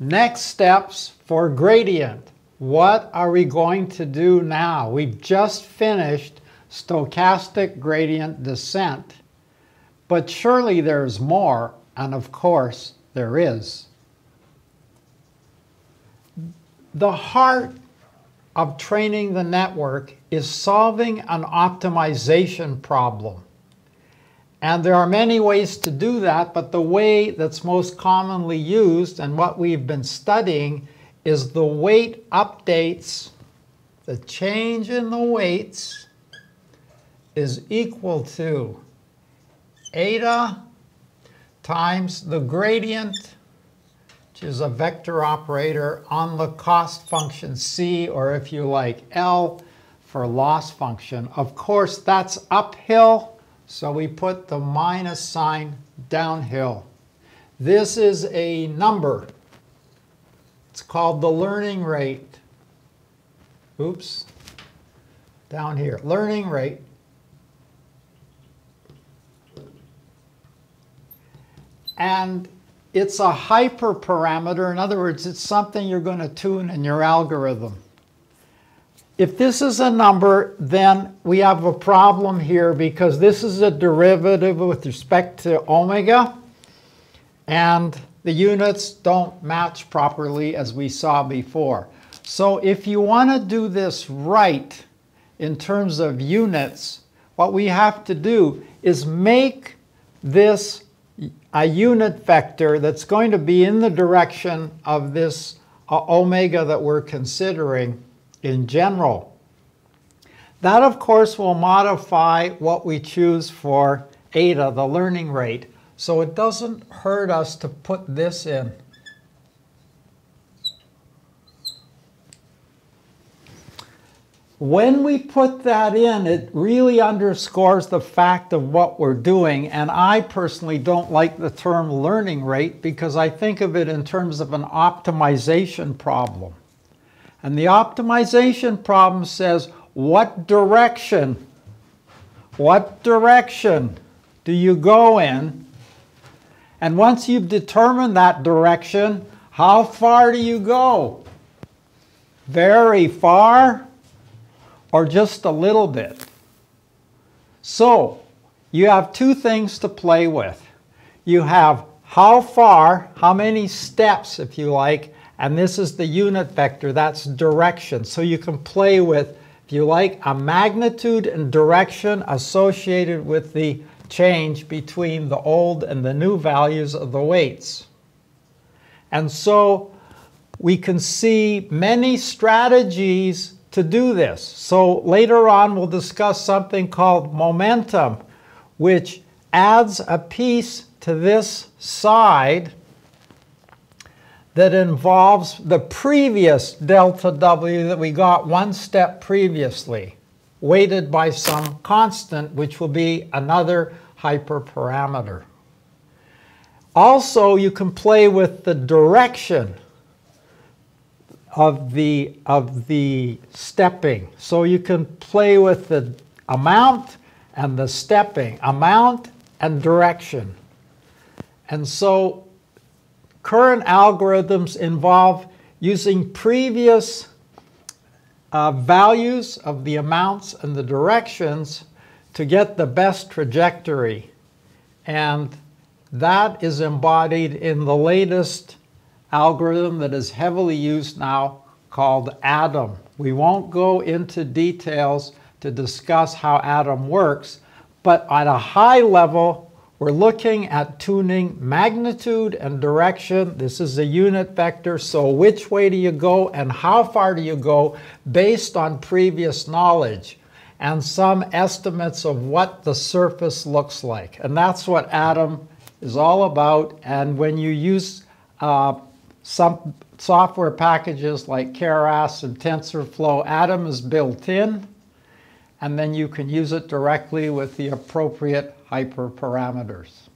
Next steps for gradient. What are we going to do now? We've just finished stochastic gradient descent, but surely there's more, and of course there is. The heart of training the network is solving an optimization problem. And there are many ways to do that, but the way that's most commonly used and what we've been studying is the weight updates, the change in the weights is equal to eta times the gradient, which is a vector operator on the cost function c, or if you like, L for loss function. Of course, that's uphill, so we put the minus sign downhill. This is a number it's called the learning rate. Oops, down here, learning rate. And it's a hyperparameter. In other words, it's something you're going to tune in your algorithm. If this is a number, then we have a problem here because this is a derivative with respect to omega. And the units don't match properly as we saw before. So if you want to do this right in terms of units, what we have to do is make this a unit vector that's going to be in the direction of this uh, omega that we're considering in general. That, of course, will modify what we choose for eta, the learning rate. So it doesn't hurt us to put this in. When we put that in, it really underscores the fact of what we're doing. And I personally don't like the term learning rate because I think of it in terms of an optimization problem. And the optimization problem says, what direction, what direction do you go in and once you've determined that direction, how far do you go? Very far or just a little bit? So, you have two things to play with. You have how far, how many steps, if you like, and this is the unit vector, that's direction. So you can play with, if you like, a magnitude and direction associated with the change between the old and the new values of the weights. And so we can see many strategies to do this. So later on we'll discuss something called momentum, which adds a piece to this side that involves the previous delta W that we got one step previously weighted by some constant, which will be another hyperparameter. Also, you can play with the direction of the, of the stepping. So you can play with the amount and the stepping, amount and direction. And so current algorithms involve using previous uh, values of the amounts and the directions to get the best trajectory. And that is embodied in the latest algorithm that is heavily used now called ADAM. We won't go into details to discuss how ADAM works, but at a high level, we're looking at tuning magnitude and direction. This is a unit vector, so which way do you go and how far do you go based on previous knowledge and some estimates of what the surface looks like. And that's what ADAM is all about. And when you use uh, some software packages like Keras and TensorFlow, ADAM is built in, and then you can use it directly with the appropriate hyperparameters.